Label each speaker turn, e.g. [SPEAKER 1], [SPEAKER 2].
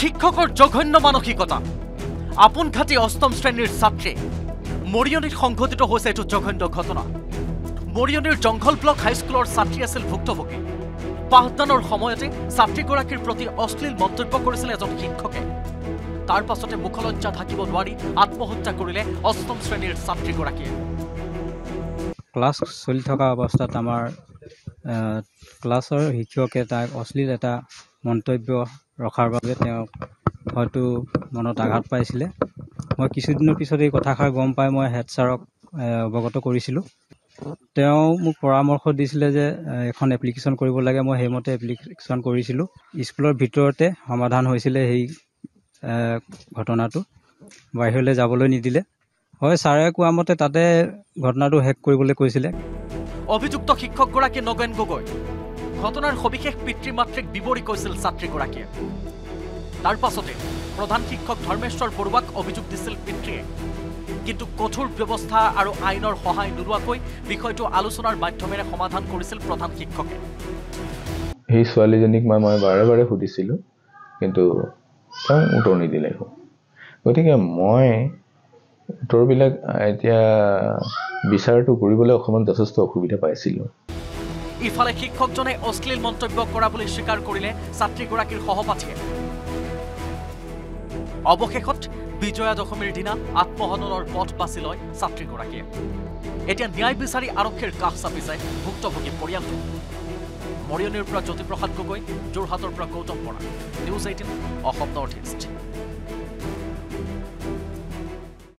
[SPEAKER 1] শিক্ষকৰ জঘন্য মানসিকতা। আপোন ঘাটি অষ্টম শ্ৰেণীৰ ছাত্ৰী। মৰিয়নীত সংঘটিত হৈছে এইটো জঘন্য ঘটনা। মৰিয়নীৰ জংঘল ব্লক হাইস্কুলৰ ছাত্ৰী আছিল ভুক্তভোগী। পাঠদানৰ সময়তে ছাত্ৰীগৰাকীৰ প্ৰতি অশ্লীল মন্তব্য কৰিছিল এজন শিক্ষকে। তাৰ পাছতে মুখলজ্জা ঢাকিব নোৱাৰি আত্মহত্যা কৰিলে অষ্টম শ্ৰেণীৰ ছাত্ৰীগৰাকীয়ে।
[SPEAKER 2] ক্লাছ চলি থকা অৱস্থাত আমাৰ ক্লাছৰ শিক্ষকে তাক অশ্লীল এটা মন্তব্য ৰখাৰ বাবে তেওঁক হয়তো মনত আঘাত পাইছিলে। মই কিছুদিনৰ পিছত এই কথাষাৰ গম পাই মই হেড ছাৰক অৱগত কৰিছিলোঁ। তেওঁ মোক পৰামৰ্শ দিছিলে যে এখন এপ্লিকেশ্যন কৰিব লাগে। মই সেইমতে এপ্লিকেশ্যন কৰিছিলোঁ। স্কুলৰ ভিতৰতে সমাধান হৈছিলে সেই ঘটনাটো। বাহিৰলৈ যাবলৈ নিদিলে। হয় ছাৰে কোৱা মতে তাতে ঘটনাটো শেষ কৰিবলৈ কৈছিলে।
[SPEAKER 1] অভিযুক্ত শিক্ষকগৰাকী নগেন গগৈ। ঘটনাৰ সবিশেষ পিতৃ মাতৃক বিৱৰি কৈছিল ছাত্ৰীগৰাকীয়ে। তাৰ পাছতে প্ৰধান শিক্ষক ধৰ্মেশ্বৰ বৰুৱাক অভিযোগ দিছিল পিতৃয়ে। কিন্তু কঠোৰ ব্যৱস্থা আৰু আইনৰ সহায় নোলোৱাকৈ বিষয়টো আলোচনাৰ মাধ্যমেৰে সমাধান কৰিছিল প্ৰধান শিক্ষকে।
[SPEAKER 3] সেই ছোৱালীজনীক মই মই বাৰে বাৰে সুধিছিলোঁ কিন্তু তেওঁ উত্তৰ নিদিলে গতিকে মই উত্তৰবিলাক এতিয়া বিচাৰটো কৰিবলৈ অসমত যথেষ্ট অসুবিধা পাইছিলোঁ।
[SPEAKER 1] ইফালে শিক্ষকজনে অশ্লীল মন্তব্য কৰা বুলি স্বীকাৰ কৰিলে ছাত্ৰীগৰাকীৰ সহপাঠীয়ে। অৱশেষত বিজয়া দশমীৰ দিনা আত্মহননৰ পথ বাছি লয় ছাত্ৰীগৰাকীয়ে। এতিয়া ন্যায় বিচাৰি আৰক্ষীৰ কাষ চাপিছে ভুক্তভোগী পৰিয়ালটো। মৰিয়নীৰ পৰা জ্যোতিপ্ৰসাদ গগৈ যোৰহাটৰ পৰা Gautam Bora news eighteen Assam north east.